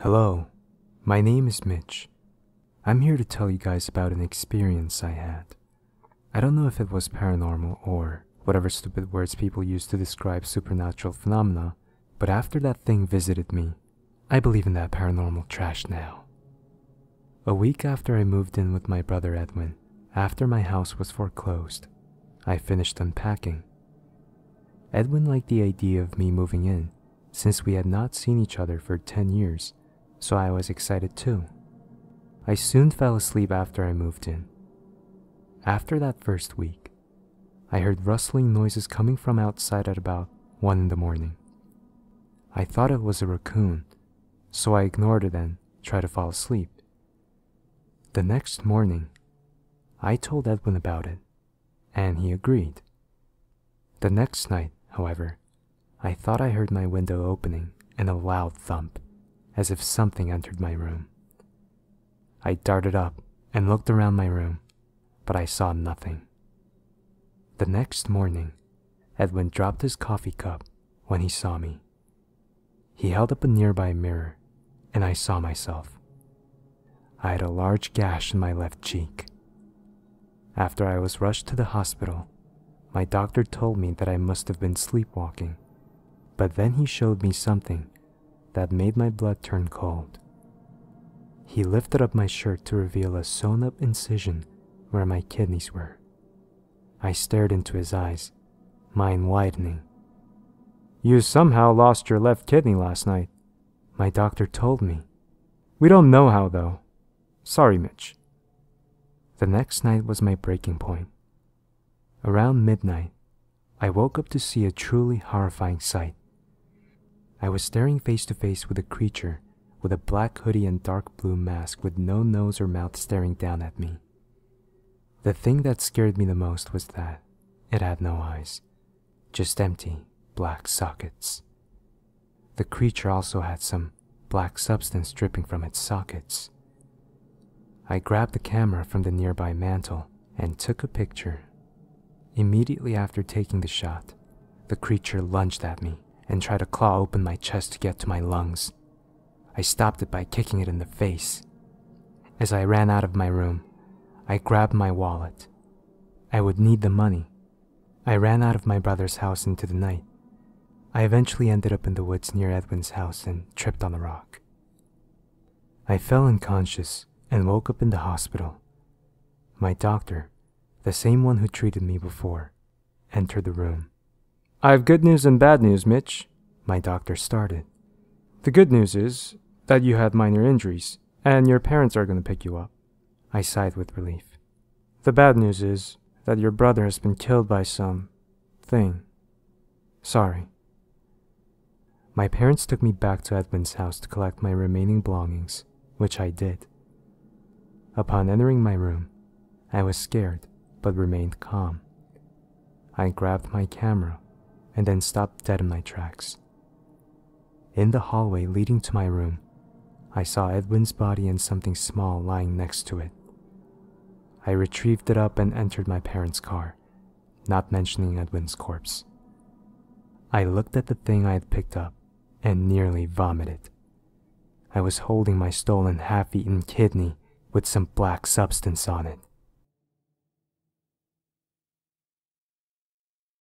Hello, my name is Mitch. I'm here to tell you guys about an experience I had. I don't know if it was paranormal or whatever stupid words people use to describe supernatural phenomena, but after that thing visited me, I believe in that paranormal trash now. A week after I moved in with my brother Edwin, after my house was foreclosed, I finished unpacking. Edwin liked the idea of me moving in, since we had not seen each other for 10 years, so I was excited too. I soon fell asleep after I moved in. After that first week, I heard rustling noises coming from outside at about 1 in the morning. I thought it was a raccoon, so I ignored it and tried to fall asleep. The next morning, I told Edwin about it, and he agreed. The next night, however, I thought I heard my window opening and a loud thump, as if something entered my room. I darted up and looked around my room, but I saw nothing. The next morning, Edwin dropped his coffee cup when he saw me. He held up a nearby mirror, and I saw myself. I had a large gash in my left cheek. After I was rushed to the hospital, my doctor told me that I must have been sleepwalking, but then he showed me something that made my blood turn cold. He lifted up my shirt to reveal a sewn up incision where my kidneys were. I stared into his eyes, mine widening. You somehow lost your left kidney last night, my doctor told me. We don't know how, though. Sorry, Mitch. The next night was my breaking point. Around midnight, I woke up to see a truly horrifying sight. I was staring face to face with a creature with a black hoodie and dark blue mask with no nose or mouth staring down at me. The thing that scared me the most was that it had no eyes, just empty black sockets. The creature also had some black substance dripping from its sockets. I grabbed the camera from the nearby mantel and took a picture. Immediately after taking the shot, the creature lunged at me and tried to claw open my chest to get to my lungs. I stopped it by kicking it in the face. As I ran out of my room, I grabbed my wallet. I would need the money. I ran out of my brother's house into the night. I eventually ended up in the woods near Edwin's house and tripped on a rock. I fell unconscious and woke up in the hospital. My doctor, the same one who treated me before, entered the room. I have good news and bad news, Mitch, my doctor started. The good news is that you had minor injuries, and your parents are going to pick you up. I sighed with relief. The bad news is that your brother has been killed by some thing. Sorry. My parents took me back to Edwin's house to collect my remaining belongings, which I did. Upon entering my room, I was scared but remained calm. I grabbed my camera and then stopped dead in my tracks. In the hallway leading to my room, I saw Edwin's body and something small lying next to it. I retrieved it up and entered my parents' car, not mentioning Edwin's corpse. I looked at the thing I had picked up and nearly vomited. I was holding my stolen half eaten kidney with some black substance on it.